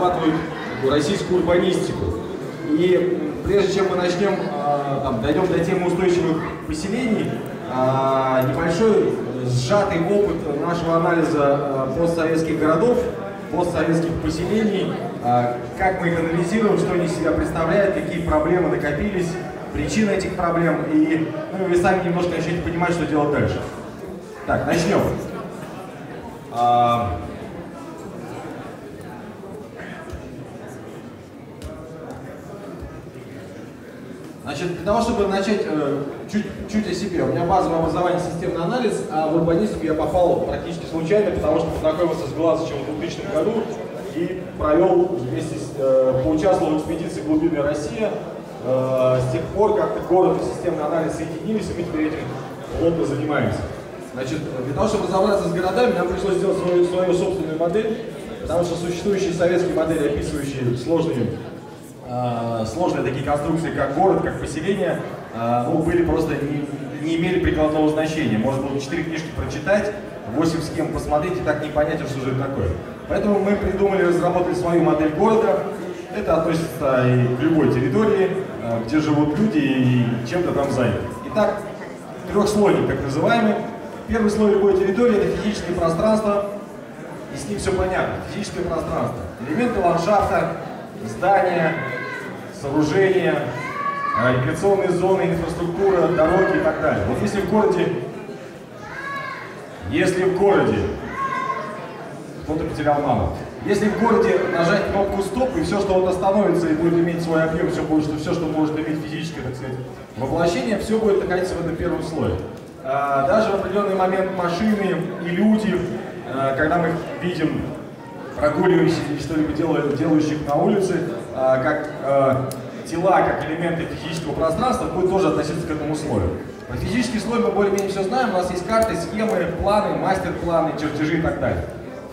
охватывают российскую урбанистику. И прежде чем мы начнем, а, там, дойдем до темы устойчивых поселений, а, небольшой сжатый опыт нашего анализа а, постсоветских городов, постсоветских поселений, как мы их анализируем, что они из себя представляют, какие проблемы накопились, причины этих проблем, и ну, вы сами немножко начнете понимать, что делать дальше. Так, начнем. Значит, для того, чтобы начать э, чуть, чуть о себе, у меня базовое образование системный анализ, а в урбанистику я попал практически случайно, потому что познакомился с Глазычем в 2000 году и провел вместе с, э, поучаствовал в экспедиции «Глубинная Россия». Э, с тех пор как-то город и системный анализ соединились, и мы теперь этим плотно занимаемся. Значит, для того, чтобы разобраться с городами, нам пришлось сделать свою, свою собственную модель, потому что существующие советские модели, описывающие сложные э, сложные такие конструкции, как город, как поселение, э, ну, были просто не, не имели прикладного значения. Можно было 4 книжки прочитать, 8 схем посмотреть и так не понять, что же это такое. Поэтому мы придумали, разработали свою модель города. Это относится и к любой территории, э, где живут люди и чем-то там заняты. Итак, трехслойник, так называемый. Первый слой любой территории – это физическое пространство, и с ним все понятно. Физическое пространство. Элементы ландшафта, здания, сооружения, э, рекреационные зоны, инфраструктура, дороги и так далее. Вот если в городе, если в городе, кто-то потерял маму, если в городе нажать кнопку стоп и все, что вот остановится и будет иметь свой объем, все, будет, все что может иметь физическое, так сказать, воплощение, все будет находиться в этом первом слое. А, даже в определенный момент машины и люди, а, когда мы видим прогуливающихся или что-либо делающих на улице, как а, тела, как элементы физического пространства, будет тоже относиться к этому слою. Про физический слой мы более-менее все знаем, у нас есть карты, схемы, планы, мастер-планы, чертежи и так далее.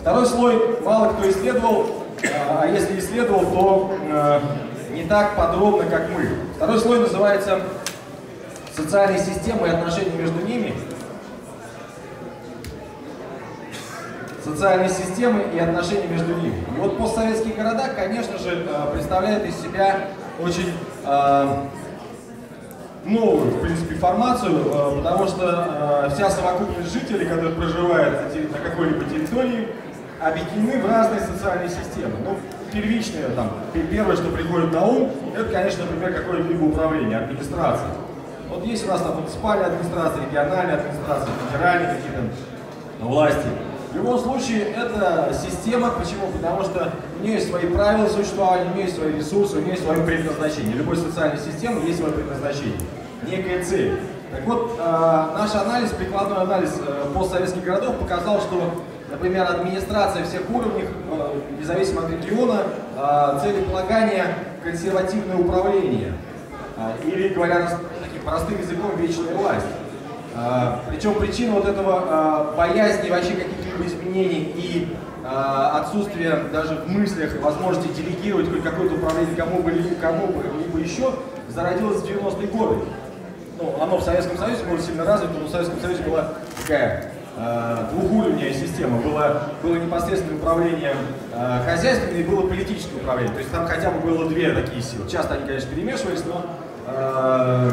Второй слой мало кто исследовал, а, а если исследовал, то не так подробно, как мы. Второй слой называется социальные системы и отношения между ними. Социальной системы и отношения между ними. И вот постсоветские города, конечно же, э, представляют из себя очень э, новую, в принципе, формацию, э, потому что вся совокупность жителей, которые проживают на какой-либо территории, объединены в разные социальные системы. Ну, первичное, там, первое, что приходит на ум, это, конечно, например, какое-либо управление, администрация. Вот есть у нас там муниципальная администрация, региональная администрация, федеральные какие-то власти. В любом случае, это система. Почему? Потому что у нее есть свои правила существования, у нее есть свои ресурсы, у нее есть свое предназначение. Любой социальной системы есть свое предназначение, некая цель. Так вот, э, наш анализ, прикладной анализ э, постсоветских городов показал, что, например, администрация всех уровней, э, независимо от региона, э, целеполагание консервативное управление. Э, или, говоря таким простым языком, вечная власть. Причем причина вот этого боязни вообще каких-то изменений и э, отсутствие даже в мыслях возможности делегировать хоть какое-то управление кому бы кому бы либо еще зародилось в 90-е годы. Ну, оно в Советском Союзе было сильно развито, но в Советском Союзе была такая э, двухуровневая система. Было, было непосредственное управление э, хозяйством и было политическое управление. То есть там хотя бы было две такие силы. Часто они, конечно, перемешивались, но э,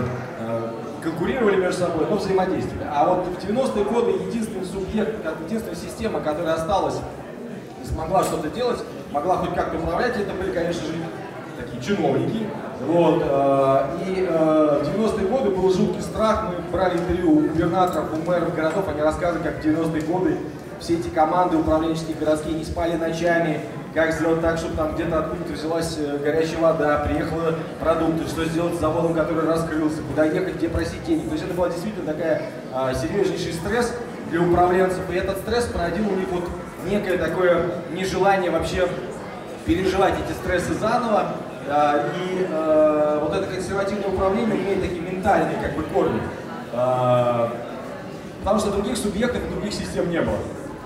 конкурировали между собой, но взаимодействовали. А вот в 90-е годы единственный субъект, единственная система, которая осталась и смогла что-то делать, могла хоть как-то управлять, это были, конечно же, такие чиновники. Вот, э, и э, в 90-е годы был жуткий страх, мы брали интервью у губернаторов, у мэров городов, они рассказывали, как в 90-е годы все эти команды управленческие городские не спали ночами, как сделать так, чтобы там где-то откуда-то взялась э, горячая вода, приехала продукты, что сделать с заводом, который раскрылся, куда ехать, где просить денег. То есть это был действительно такая а, серьезнейший стресс для управленцев, и этот стресс породил у них вот некое такое нежелание вообще переживать эти стрессы заново, а, и а, вот это консервативное управление имеет такие ментальные как бы корни, а, потому что других субъектов и других систем не было.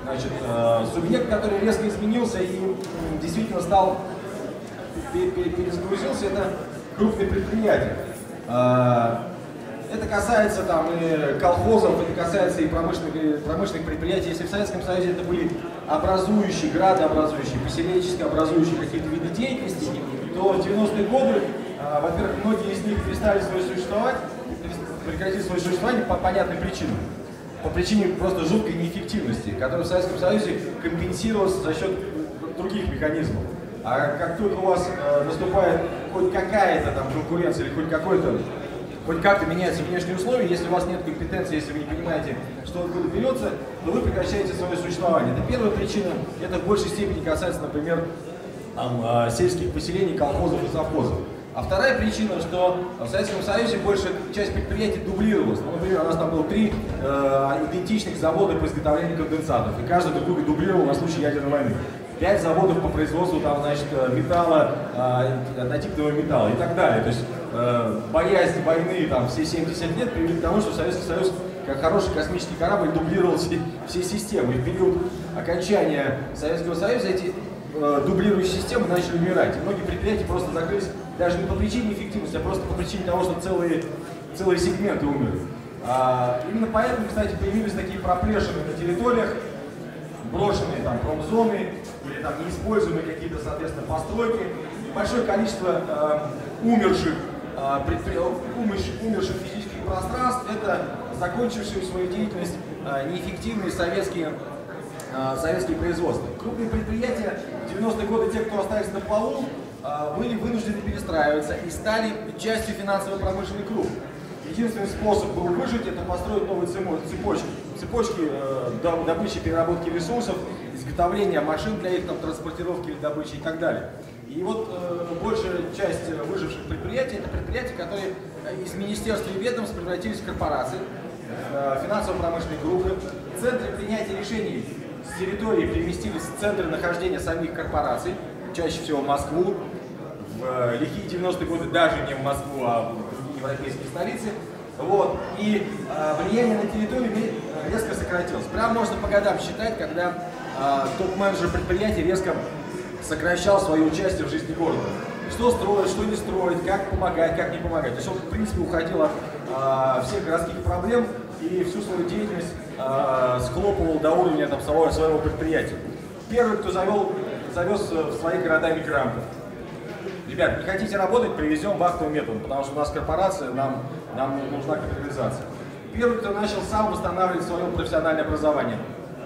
Значит, э, субъект, который резко изменился и действительно стал, перезагрузился, это крупные предприятия. Э, Это касается там и колхозов, это касается и промышленных, и промышленных предприятий. Если в Советском Союзе это были образующие, градообразующие, поселенческие образующие какие-то виды деятельности, то в 90-е годы, а, во-первых, многие из них перестали свое существовать, прекратили свое существование по понятным причинам. По причине просто жуткой неэффективности, которая в Советском Союзе компенсировалась за счет других механизмов. А как только у вас э, наступает хоть какая-то там конкуренция или хоть какой-то хоть как-то меняются внешние условия, если у вас нет компетенции, если вы не понимаете, что откуда берется, то вы прекращаете свое существование. Это первая причина, это в большей степени касается, например, там, э, сельских поселений, колхозов и совхозов. А вторая причина, что в Советском Союзе большая часть предприятий дублировалась. Ну, например, у нас там было три э, идентичных завода по изготовлению конденсатов, и каждый друг друга дублировал на случай ядерной войны. Пять заводов по производству там, значит, э, металла, э, однотипного металла и так далее. То есть э, боязнь войны там, все 70 лет привели к тому, что Советский Союз как хороший космический корабль дублировал все, все системы. И в период окончания Советского Союза эти э, дублирующие системы начали умирать. И многие предприятия просто закрылись даже не по причине эффективности, а просто по причине того, что целые, целые сегменты умерли. А, именно поэтому, кстати, появились такие проплешины на территориях, брошенные там промзоны или там неиспользуемые какие-то, соответственно, постройки. Большое количество э, умерших, э, предпри... умерших, умерших физических пространств – это закончившие свою деятельность э, неэффективные советские советские производства. Крупные предприятия, 90-е годы, те, кто остались на плаву, э, были вынуждены перестраиваться и стали частью финансово-промышленной круг. Единственный способ был выжить, это построить новые цепочки. Цепочки э, добычи, переработки ресурсов, изготовления машин для их там, транспортировки, добычи и так далее. И вот э, большая часть выживших предприятий это предприятия, которые из министерств и ведомств превратились в корпорации, э, финансово-промышленные группы. Центры принятия решений с территории переместились в центры нахождения самих корпораций, чаще всего в Москву, в э, лихие 90-е годы даже не в Москву, а в европейские столицы. Вот. И э, влияние на территорию резко сократилось. Прям можно по годам считать, когда э, топ-менеджер предприятия резко сокращал свое участие в жизни города. Что строить, что не строить, как помогать, как не помогать. То есть он, в принципе, уходил от э, всех городских проблем и всю свою деятельность э, схлопывал до уровня там, своего, предприятия. Первый, кто завел, завез в свои города мигрантов. Ребят, не хотите работать, привезем вахтовым методом, потому что у нас корпорация, нам, нам нужна капитализация. Первый, кто начал сам восстанавливать свое профессиональное образование.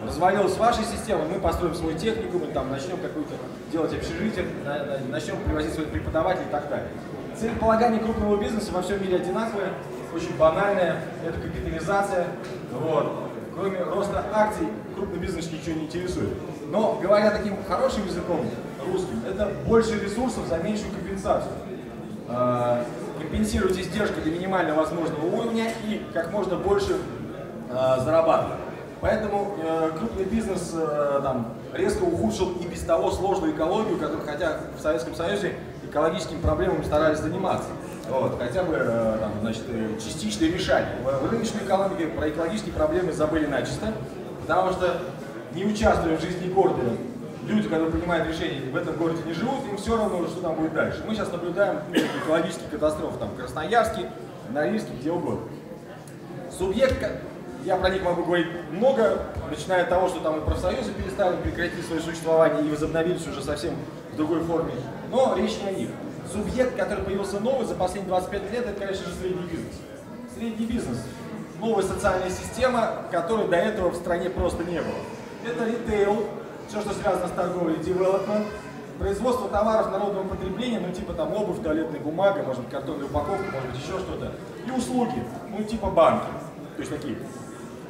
Развалилась ваша система, мы построим свой техникум, там начнем какую-то делать общежитие, начнем привозить своих преподавателей и так далее. Целеполагание крупного бизнеса во всем мире одинаковое, очень банальное, это капитализация. Вот. Кроме роста акций, крупный бизнес ничего не интересует. Но, говоря таким хорошим языком, русским, это больше ресурсов за меньшую компенсацию. Э, компенсировать издержки до минимально возможного уровня и как можно больше э, зарабатывать. Поэтому крупный бизнес э, там, резко ухудшил и без того сложную экологию, которую, хотя в Советском Союзе экологическими проблемами старались заниматься. Вот, хотя бы э, там, значит, э, частично решали. В, нынешней экономике про экологические проблемы забыли начисто, потому что не участвуя в жизни города, люди, которые принимают решения, в этом городе не живут, им все равно, что там будет дальше. Мы сейчас наблюдаем ну, экологические катастрофы там, в Красноярске, Норильске, где угодно. Субъект я про них могу говорить много, начиная от того, что там и профсоюзы перестали прекратить свое существование и возобновились уже совсем в другой форме. Но речь не о них. Субъект, который появился новый за последние 25 лет, это, конечно же, средний бизнес. Средний бизнес. Новая социальная система, которой до этого в стране просто не было. Это ритейл, все, что связано с торговлей, development, производство товаров народного потребления, ну типа там обувь, туалетная бумага, может быть картонная упаковка, может быть еще что-то, и услуги, ну типа банки, то есть такие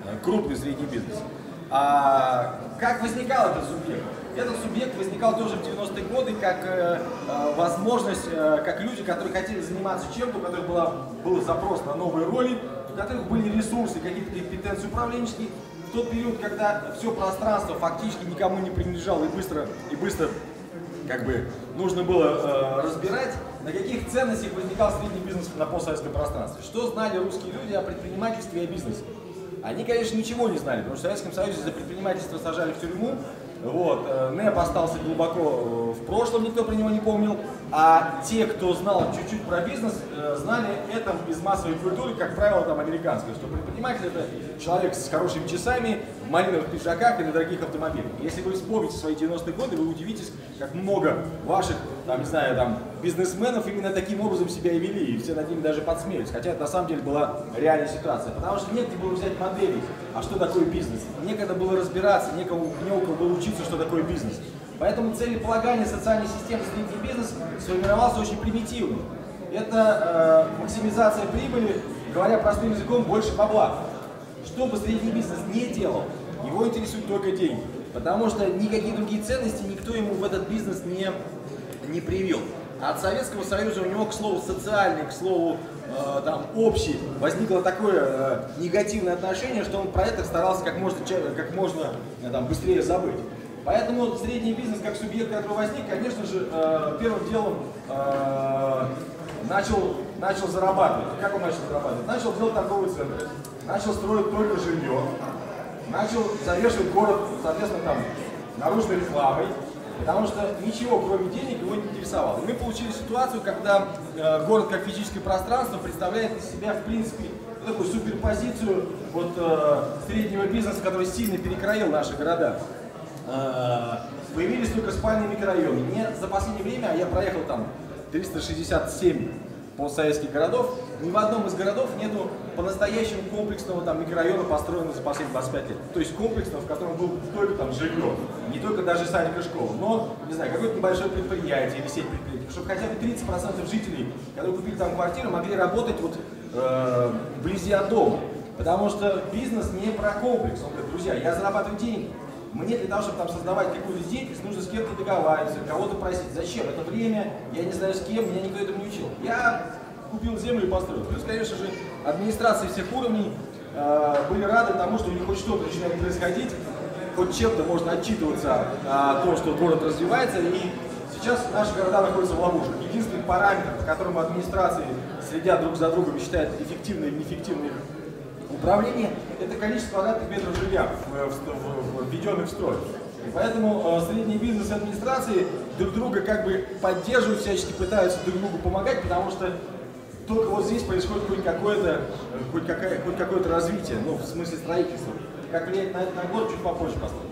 Э, крупный средний бизнес. А как возникал этот субъект? Этот субъект возникал тоже в 90-е годы как э, э, возможность, э, как люди, которые хотели заниматься чем-то, у которых была, был запрос на новые роли, у которых были ресурсы, какие-то компетенции управленческие. В тот период, когда все пространство фактически никому не принадлежало и быстро, и быстро как бы нужно было э, разбирать, на каких ценностях возникал средний бизнес на постсоветском пространстве. Что знали русские люди о предпринимательстве и о бизнесе? Они, конечно, ничего не знали, потому что в Советском Союзе за предпринимательство сажали в тюрьму, Вот. Э, НЭП остался глубоко э, в прошлом, никто про него не помнил. А те, кто знал чуть-чуть про бизнес, э, знали это из массовой культуры, как правило, там американской, что предприниматель это человек с хорошими часами, в малиновых пиджаках и на дорогих автомобилях. Если вы вспомните свои 90-е годы, вы удивитесь, как много ваших, там, не знаю, там, бизнесменов именно таким образом себя и вели, и все над ними даже подсмеялись. Хотя это на самом деле была реальная ситуация. Потому что негде было взять модели, а что такое бизнес. Некогда было разбираться, некому, не у кого было учиться, что такое бизнес. Поэтому целеполагание социальной системы средний бизнес сформировался очень примитивно. Это э, максимизация прибыли, говоря простым языком, больше бабла. Что бы средний бизнес не делал, его интересуют только деньги. Потому что никакие другие ценности никто ему в этот бизнес не, не привил. А от Советского Союза у него, к слову, социальный, к слову, э, там, общий, возникло такое э, негативное отношение, что он про это старался как можно, как можно э, там, быстрее забыть. Поэтому средний бизнес как субъект, который возник, конечно же, э, первым делом э, начал, начал зарабатывать. Как он начал зарабатывать? Начал делать торговый центр, начал строить только жилье, начал завешивать город, соответственно, там, наружной рекламой, потому что ничего, кроме денег, его не интересовало. И мы получили ситуацию, когда э, город как физическое пространство представляет из себя, в принципе, такую суперпозицию вот, среднего бизнеса, который сильно перекроил наши города. Э, появились только спальные микрорайоны. Мне за последнее время, а я проехал там 367 постсоветских городов, ни в одном из городов нету по-настоящему комплексного там микрорайона, построенного за последние 25 лет. То есть комплексного, в котором был только там жилье, не только даже садик и школа, но, не знаю, какое-то небольшое предприятие или сеть предприятий, чтобы хотя бы 30% жителей, которые купили там квартиру, могли работать вот э, вблизи от дома. Потому что бизнес не про комплекс. Он говорит, друзья, я зарабатываю деньги, мне для того, чтобы там создавать какую-то деятельность, нужно с кем-то договариваться, кого-то просить. Зачем? Это время, я не знаю с кем, меня никто этому не учил. Я купил землю и построил. Плюс, конечно же, администрации всех уровней э, были рады тому, что у них хоть что-то начинает происходить, хоть чем-то можно отчитываться о том, что город развивается. И сейчас наши города находятся в ловушках. Единственный параметр, по которому администрации следят друг за другом и считают эффективно и неэффективно их Управление – это количество квадратных метров жилья, введенных в строй. И поэтому э, средний бизнес и администрации друг друга как бы поддерживают, всячески пытаются друг другу помогать, потому что только вот здесь происходит хоть какое-то э, хоть какое, хоть какое-то развитие, ну, в смысле строительства. Как влияет на это на город, чуть попозже посмотрим.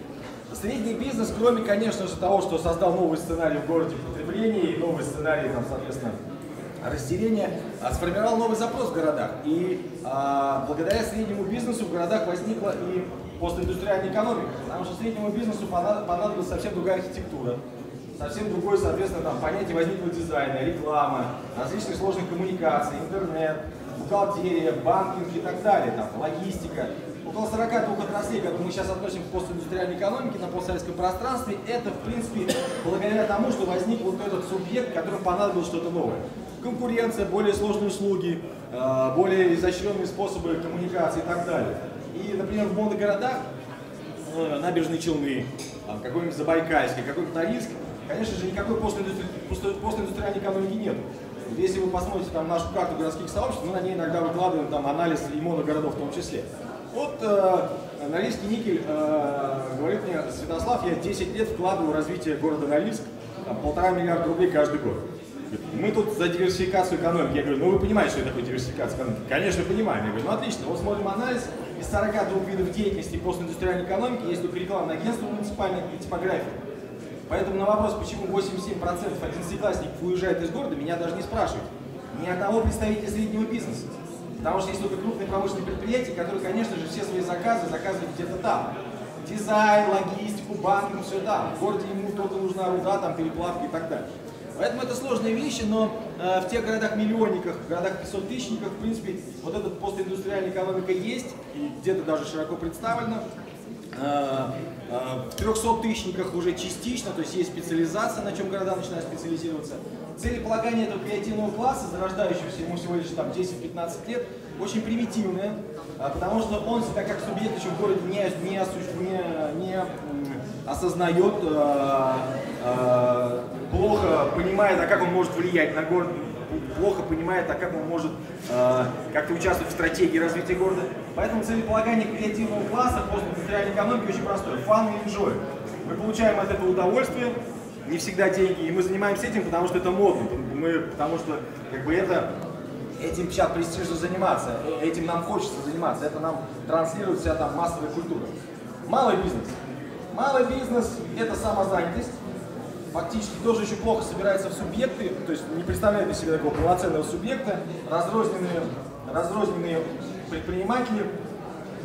Средний бизнес, кроме, конечно же, того, что создал новый сценарий в городе потребления и новый сценарий, там, соответственно, разделение, а, сформировал новый запрос в городах. И а, благодаря среднему бизнесу в городах возникла и постиндустриальная экономика, потому что среднему бизнесу понадобилась совсем другая архитектура, совсем другое, соответственно, там, понятие возникло дизайна, реклама, различные сложные коммуникации, интернет, бухгалтерия, банкинг и так далее, там, логистика. Около 42 отраслей, которые мы сейчас относим к постиндустриальной экономике на постсоветском пространстве, это, в принципе, благодаря тому, что возник вот этот субъект, которому понадобилось что-то новое конкуренция, более сложные услуги, э, более изощренные способы коммуникации и так далее. И, например, в моногородах, э, набережные Челны, какой-нибудь Забайкальский, какой-нибудь Норильск, конечно же, никакой постиндустриальной экономики нет. Если вы посмотрите там нашу карту городских сообществ, мы на ней иногда выкладываем там анализ и моногородов в том числе. Вот э, Норильский никель э, говорит мне, Святослав, я 10 лет вкладываю в развитие города Норильск, там, полтора миллиарда рублей каждый год. Мы тут за диверсификацию экономики. Я говорю, ну вы понимаете, что это такое диверсификация экономики? Конечно, понимаем. Я говорю, ну отлично, вот смотрим анализ. Из 42 видов деятельности постиндустриальной экономики есть только рекламное агентство муниципальное и типография. Поэтому на вопрос, почему 87% одиннадцатиклассников уезжает из города, меня даже не спрашивают. Ни одного представителя среднего бизнеса. Потому что есть только крупные промышленные предприятия, которые, конечно же, все свои заказы заказывают где-то там. Дизайн, логистику, банкинг, все там. В городе ему только нужна руда, там, переплавка и так далее. Поэтому это сложные вещи, но э, в тех городах-миллионниках, городах 500-тысячниках, в принципе, вот эта постиндустриальная экономика есть, и где-то даже широко представлена. Э, э, в 300-тысячниках уже частично, то есть есть специализация, на чем города начинают специализироваться. Целеполагание этого креативного класса, зарождающегося ему всего лишь там 10-15 лет, очень примитивное, э, потому что он себя как субъект еще в городе не, не, не, не осознает, э, э, плохо понимает, а как он может влиять на город, плохо понимает, а как он может э, как-то участвовать в стратегии развития города. Поэтому целеполагание креативного класса после индустриальной экономики очень простое. Fun и enjoy. Мы получаем от этого удовольствие, не всегда деньги, и мы занимаемся этим, потому что это модно, мы, потому что как бы это этим сейчас престижно заниматься, э, этим нам хочется заниматься, это нам транслирует вся там массовая культура. Малый бизнес. Малый бизнес – это самозанятость, фактически тоже очень плохо собирается в субъекты, то есть не представляет из себя такого полноценного субъекта, разрозненные, разрозненные предприниматели,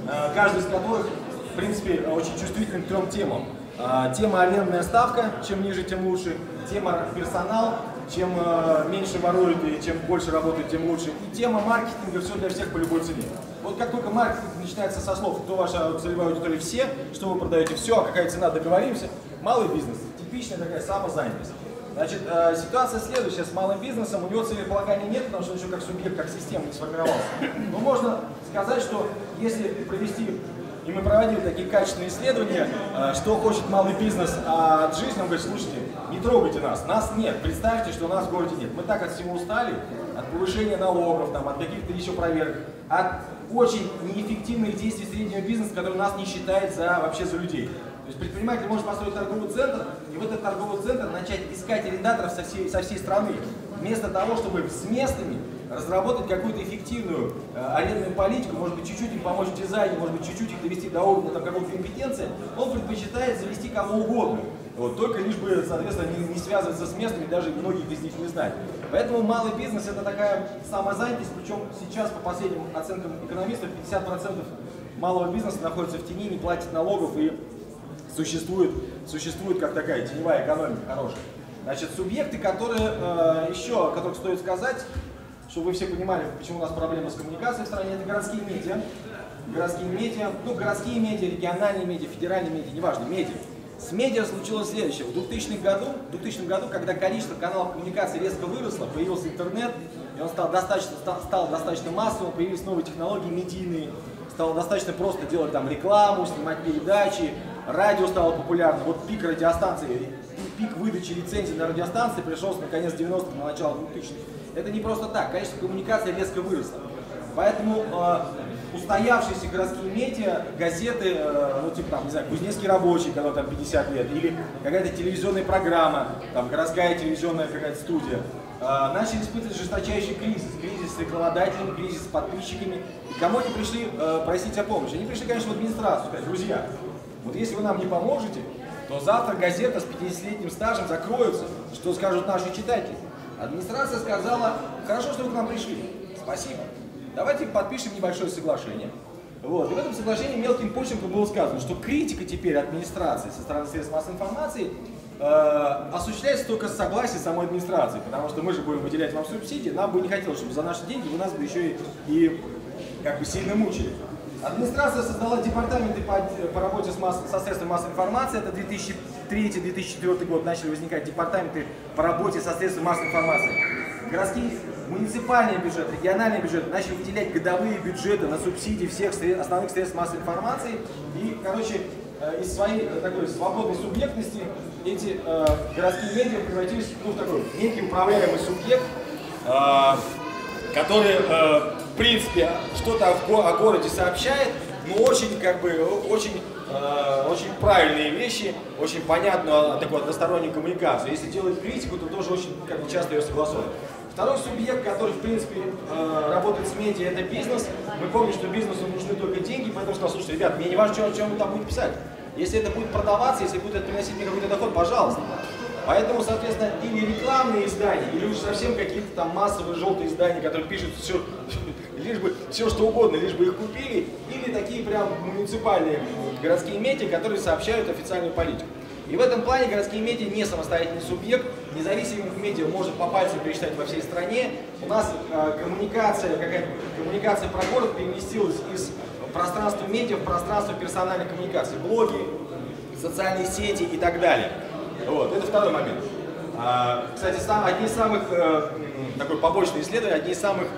э, каждый из которых, в принципе, очень чувствителен к трем темам. Э, тема арендная ставка, чем ниже, тем лучше. Тема персонал, чем э, меньше воруют и чем больше работают, тем лучше. И тема маркетинга, все для всех по любой цене. Вот как только маркетинг начинается со слов, кто ваша целевая аудитория, все, что вы продаете, все, а какая цена, договоримся, малый бизнес, типичная такая самозанятость. Значит, э, ситуация следующая с малым бизнесом, у него целеполагания нет, потому что он еще как субъект, как система не сформировался. Но можно сказать, что если провести и мы проводили такие качественные исследования, э, что хочет малый бизнес от жизни. Он говорит, слушайте, не трогайте нас, нас нет. Представьте, что нас в городе нет. Мы так от всего устали, от повышения налогов, там, от каких-то еще проверок, от очень неэффективных действий среднего бизнеса, который нас не считает за, вообще за людей. То есть предприниматель может построить торговый центр, и в этот торговый центр начать искать арендаторов со всей, со всей страны. Вместо того, чтобы с местными разработать какую-то эффективную э, арендную политику, может быть, чуть-чуть им помочь в дизайне, может быть, чуть-чуть их довести до уровня там, какой-то компетенции, он предпочитает завести кого угодно. Вот, только лишь бы, соответственно, не, не связываться с местными, даже многих из них не знать. Поэтому малый бизнес это такая самозанятость, причем сейчас, по последним оценкам экономистов, 50% малого бизнеса находится в тени, не платит налогов и существует, существует как такая теневая экономика хорошая. Значит, субъекты, которые э, еще, о которых стоит сказать, чтобы вы все понимали, почему у нас проблемы с коммуникацией в стране, это городские медиа. Городские медиа, ну, городские медиа, региональные медиа, федеральные медиа, неважно, медиа. С медиа случилось следующее. В 2000 году, в 2000 году, когда количество каналов коммуникации резко выросло, появился интернет, и он стал достаточно, стал, достаточно массовым, появились новые технологии медийные, стало достаточно просто делать там рекламу, снимать передачи, радио стало популярным. Вот пик радиостанции, пик выдачи лицензий на радиостанции пришелся наконец в 90-х, на начало 2000-х. Это не просто так, количество коммуникаций резко выросло. Поэтому э, устоявшиеся городские медиа, газеты, э, ну типа там, не знаю, Кузнецкий рабочий, когда там 50 лет, или какая-то телевизионная программа, там городская телевизионная какая-то студия, э, начали испытывать жесточайший кризис. Кризис с рекламодателями, кризис с подписчиками. И кому они пришли э, просить о помощи? Они пришли, конечно, в администрацию, сказать, друзья, вот если вы нам не поможете, то завтра газета с 50-летним стажем закроется, что скажут наши читатели. Администрация сказала, хорошо, что вы к нам пришли, спасибо. Давайте подпишем небольшое соглашение. Вот. И в этом соглашении мелким почерком было сказано, что критика теперь администрации со стороны средств массовой информации э, осуществляется только с согласия самой администрации, потому что мы же будем выделять вам субсидии, нам бы не хотелось, чтобы за наши деньги вы нас бы еще и, и как бы сильно мучили. Администрация создала департаменты по, по работе с масс, со средствами массовой информации. Это 2003-2004 год начали возникать департаменты по работе со средствами массовой информации. Городские муниципальные бюджеты, региональные бюджеты начали выделять годовые бюджеты на субсидии всех основных средств массовой информации. И, короче, э, из своей э, такой свободной субъектности эти э, городские медиа превратились ну, в такой некий управляемый субъект, э, который, э, в принципе, что-то о городе сообщает, но очень, как бы, очень, э, очень правильные вещи, очень понятную такую одностороннюю коммуникацию. Если делать критику, то тоже очень как бы, часто ее согласовывают. Второй субъект, который, в принципе, э, работает с медиа, это бизнес. Мы помним, что бизнесу нужны только деньги, поэтому сказал, слушайте, ребят, мне не важно, о чем вы там будете писать. Если это будет продаваться, если будет это приносить мне какой-то доход, пожалуйста. Поэтому, соответственно, или рекламные издания, или уж совсем какие-то там массовые желтые издания, которые пишут все, лишь бы все что угодно, лишь бы их купили, или такие прям муниципальные городские медиа, которые сообщают официальную политику. И в этом плане городские медиа не самостоятельный субъект, независимых медиа можно по пальцам пересчитать во всей стране. У нас э, коммуникация, какая коммуникация про город переместилась из пространства медиа в пространство персональной коммуникации, блоги, социальные сети и так далее. Вот, это второй момент. А, кстати, сам, одни из самых, э, такой побочный исследование, одни из самых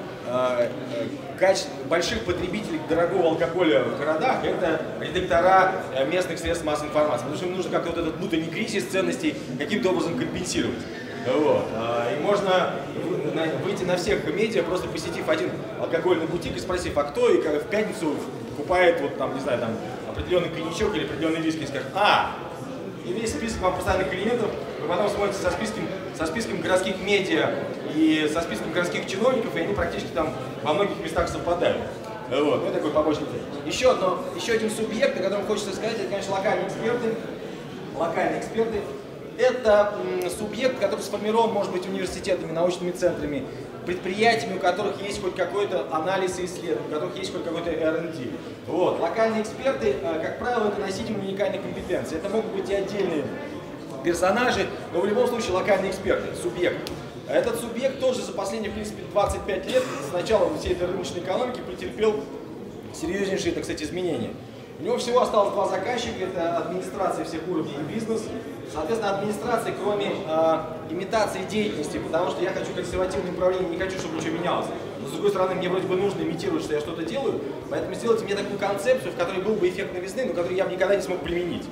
больших потребителей дорогого алкоголя в городах это редактора э, местных средств массовой информации. Потому что им нужно как-то вот этот внутренний кризис ценностей каким-то образом компенсировать. Вот. А, и можно выйти на всех медиа, просто посетив один алкогольный бутик и спросив, а кто и в пятницу покупает вот там, не знаю, там определенный коньячок или определенный виски, и скажет, а, и весь список вам постоянных клиентов, вы потом смотрите со списком, со списком городских медиа и со списком городских чиновников, и они практически там во многих местах совпадают. Вот, ну такой побочный. Еще, одно, еще один субъект, о котором хочется сказать, это, конечно, локальные эксперты. Локальные эксперты. Это субъект, который сформирован, может быть, университетами, научными центрами, предприятиями, у которых есть хоть какой-то анализ и исследование, у которых есть хоть какой-то R&D. Вот. Локальные эксперты, э, как правило, это носители уникальной компетенции. Это могут быть и отдельные персонажи, но в любом случае локальные эксперты, субъект. Этот субъект тоже за последние, в принципе, 25 лет с начала всей этой рыночной экономики претерпел серьезнейшие, так сказать, изменения. У него всего осталось два заказчика, это администрация всех уровней и бизнес. Соответственно, администрация, кроме э, имитации деятельности, потому что я хочу консервативное управление, не хочу, чтобы ничего менялось. Но с другой стороны, мне вроде бы нужно имитировать, что я что-то делаю, поэтому сделайте мне такую концепцию, в которой был бы эффект новизны, но которую я бы никогда не смог применить.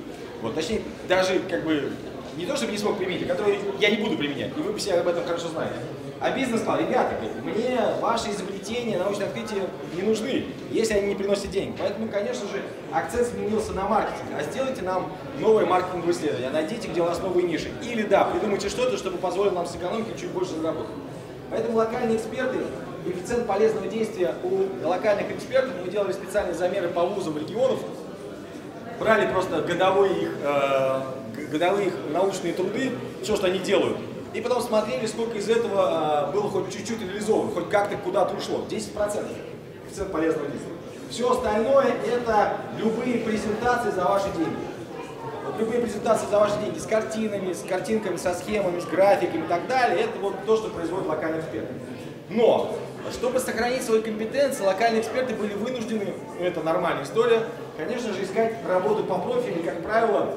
Вот, точнее, даже как бы не то, чтобы не смог применить, а которые я не буду применять, и вы все об этом хорошо знаете. А бизнес сказал, ребята, мне ваши изобретения, научные открытия не нужны, если они не приносят денег. Поэтому, конечно же, акцент сменился на маркетинг. А сделайте нам новое маркетинговое исследование, найдите, где у нас новые ниши. Или да, придумайте что-то, чтобы позволило нам с экономикой чуть больше заработать. Поэтому локальные эксперты, коэффициент полезного действия у локальных экспертов, мы делали специальные замеры по вузам регионов, брали просто годовые их, э, годовые научные труды, все, что они делают, и потом смотрели, сколько из этого э, было хоть чуть-чуть реализовано, хоть как-то куда-то ушло. 10% коэффициент полезного действия. Все остальное это любые презентации за ваши деньги. Вот любые презентации за ваши деньги с картинами, с картинками, со схемами, с графиками и так далее, это вот то, что производит локальный эксперт. Но чтобы сохранить свои компетенции, локальные эксперты были вынуждены, ну, это нормальная история, конечно же, искать работу по профилю, как правило,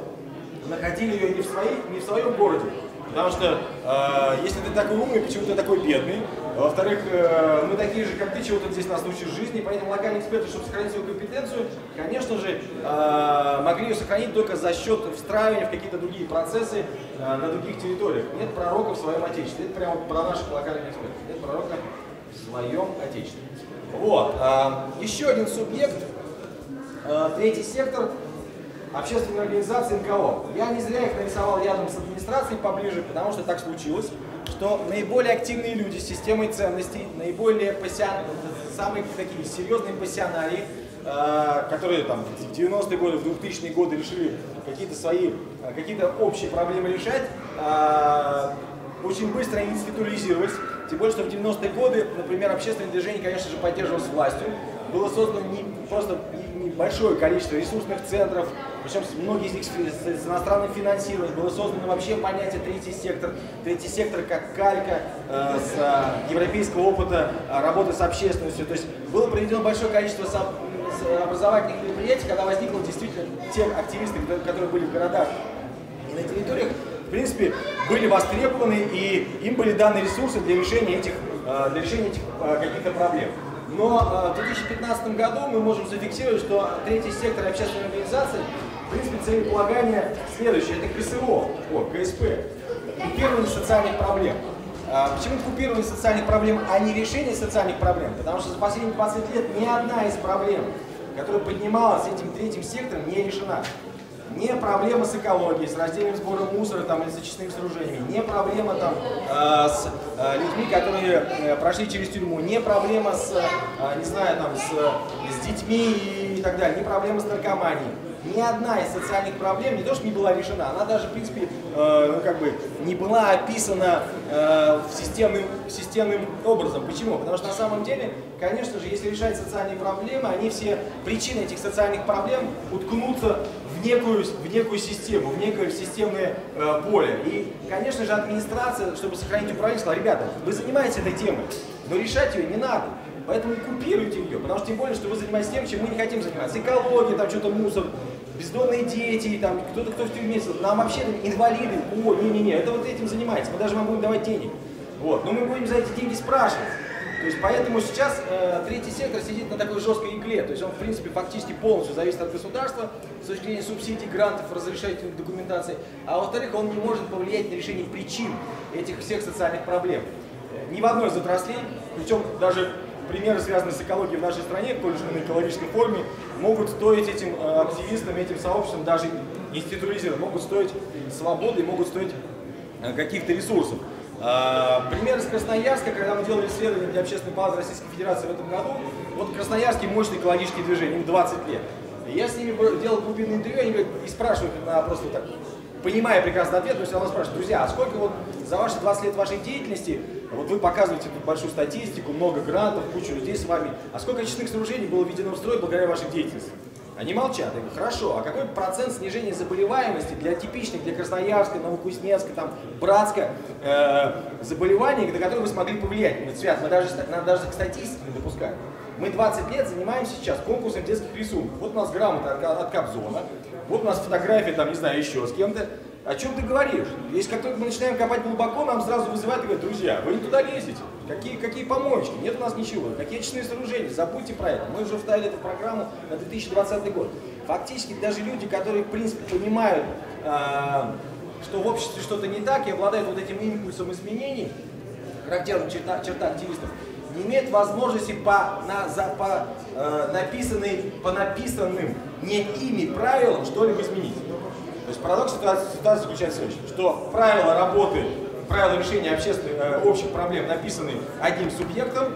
находили ее не в, своей, не в своем городе. Потому что, э, если ты такой умный, почему ты такой бедный? Во-вторых, э, мы такие же, как ты, чего то здесь нас учишь жизни, поэтому локальные эксперты, чтобы сохранить свою компетенцию, конечно же, э, могли ее сохранить только за счет встраивания в какие-то другие процессы э, на других территориях. Нет пророка в своем отечестве. Это прямо про наших локальных экспертов. Нет пророка в своем отечестве. Вот. А, еще один субъект, а, третий сектор, общественные организации НКО. Я не зря их нарисовал рядом с администрацией поближе, потому что так случилось, что наиболее активные люди с системой ценностей, наиболее пассион... самые такие серьезные пассионарии, а, которые там в 90-е годы, в 2000-е годы решили какие-то свои, какие-то общие проблемы решать, очень быстро институализировались, тем более, что в 90-е годы, например, общественное движение, конечно же, поддерживалось властью. Было создано не просто небольшое количество ресурсных центров, причем многие из них с, иностранным финансированием. Было создано вообще понятие третий сектор. Третий сектор как калька э, с э, европейского опыта э, работы с общественностью. То есть было проведено большое количество со, образовательных мероприятий, когда возникло действительно те активисты, которые были в городах и на территориях, в принципе, были востребованы и им были даны ресурсы для решения этих, э, для решения этих э, каких-то проблем. Но э, в 2015 году мы можем зафиксировать, что третий сектор общественной организации, в принципе, целеполагание следующее, это КСО, о, КСП, купирование социальных проблем. Почему купирование социальных проблем, а не решение социальных проблем? Потому что за последние 20 лет ни одна из проблем, которая поднималась этим третьим сектором, не решена. Не проблема с экологией, с раздельным сбором мусора там, или с очистными сооружениями, не проблема там, э, с э, людьми, которые э, прошли через тюрьму, не проблема с, э, не знаю, там, с, с детьми и так далее, не проблема с наркоманией. Ни одна из социальных проблем не то, что не была решена, она даже, в принципе, э, ну, как бы не была описана э, системным, системным образом. Почему? Потому что на самом деле, конечно же, если решать социальные проблемы, они все, причины этих социальных проблем уткнутся в некую, в некую систему, в некое системное э, поле. И, конечно же, администрация, чтобы сохранить управление, сказала, ребята, вы занимаетесь этой темой, но решать ее не надо. Поэтому купируйте ее, потому что тем более, что вы занимаетесь тем, чем мы не хотим заниматься. Экология, там что-то мусор, бездомные дети, там кто-то, кто в тюрьме, нам вообще инвалиды, о, не-не-не, это вот этим занимается, мы даже вам будем давать денег. Вот, но мы будем за эти деньги спрашивать. То есть поэтому сейчас э, третий сектор сидит на такой жесткой игле, то есть он в принципе фактически полностью зависит от государства с точки зрения субсидий, грантов, разрешительных документаций, а во-вторых он не может повлиять на решение причин этих всех социальных проблем. Ни в одной из отраслей, причем даже примеры, связанные с экологией в нашей стране, колледж на экологической форме, могут стоить этим э, активистам, этим сообществам, даже институализированным, могут стоить свободы могут стоить э, каких-то ресурсов. А, пример из Красноярска, когда мы делали исследование для Общественной палаты Российской Федерации в этом году, вот Красноярске мощные экологические движения, им 20 лет. Я с ними делал глубинное интервью, они говорят, и спрашивают на просто так, понимая прекрасно ответ, но все равно спрашивают, друзья, а сколько вот за ваши 20 лет вашей деятельности, вот вы показываете тут большую статистику, много грантов, кучу людей с вами, а сколько очистных сооружений было введено в строй благодаря вашей деятельности? Они молчат. Я говорю, хорошо, а какой процент снижения заболеваемости для типичных, для Красноярска, Новокузнецка, там, Братска э, заболеваний, на которые вы смогли повлиять? Мы, Свят, мы даже, нам даже к статистике не допускаем. Мы 20 лет занимаемся сейчас конкурсом детских рисунков. Вот у нас грамота от, от Кобзона, вот у нас фотография, там, не знаю, еще с кем-то. О чем ты говоришь? Если как только мы начинаем копать глубоко, нам сразу вызывают и говорят, друзья, вы не туда лезете. Какие, какие помоечки? Нет у нас ничего. Какие очные сооружения? Забудьте про это. Мы уже вставили эту программу на 2020 год. Фактически даже люди, которые, в принципе, понимают, э, что в обществе что-то не так и обладают вот этим импульсом изменений, характерным черта, черта активистов, не имеет возможности по, на, за, по, э, написанной, по написанным не ими правилам что-либо изменить. То есть парадокс ситуации, ситуации заключается в следующем, что правила работы, правила решения общественных, э, общих проблем написаны одним субъектом,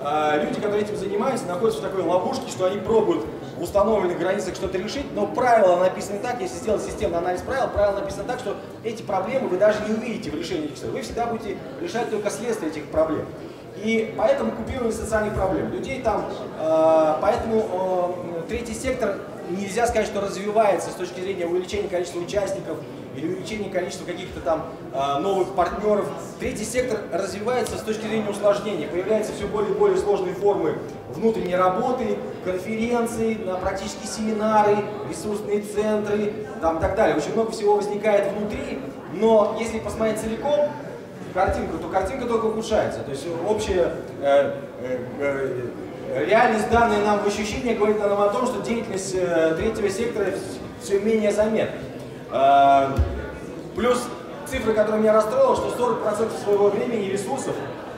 э, люди, которые этим занимаются, находятся в такой ловушке, что они пробуют в установленных границах что-то решить, но правила написаны так, если сделать системный анализ правил, правила написаны так, что эти проблемы вы даже не увидите в решении этих Вы всегда будете решать только следствие этих проблем. И поэтому купирование социальных проблем. Людей там, э, поэтому третий сектор нельзя сказать, что развивается с точки зрения увеличения количества участников или увеличения количества каких-то там э, новых партнеров. Третий сектор развивается с точки зрения усложнения. Появляются все более и более сложные формы внутренней работы, конференции, практически семинары, ресурсные центры там, и так далее. Очень много всего возникает внутри, но если посмотреть целиком, картинку, то картинка только ухудшается. То есть общая э, э, э, реальность, данные нам в ощущении, говорит нам о том, что деятельность э, третьего сектора все менее заметна. Э, плюс цифры, которые меня расстроила, что 40% своего времени и ресурсов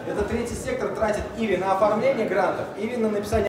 этот третий сектор тратит или на оформление грантов, или на написание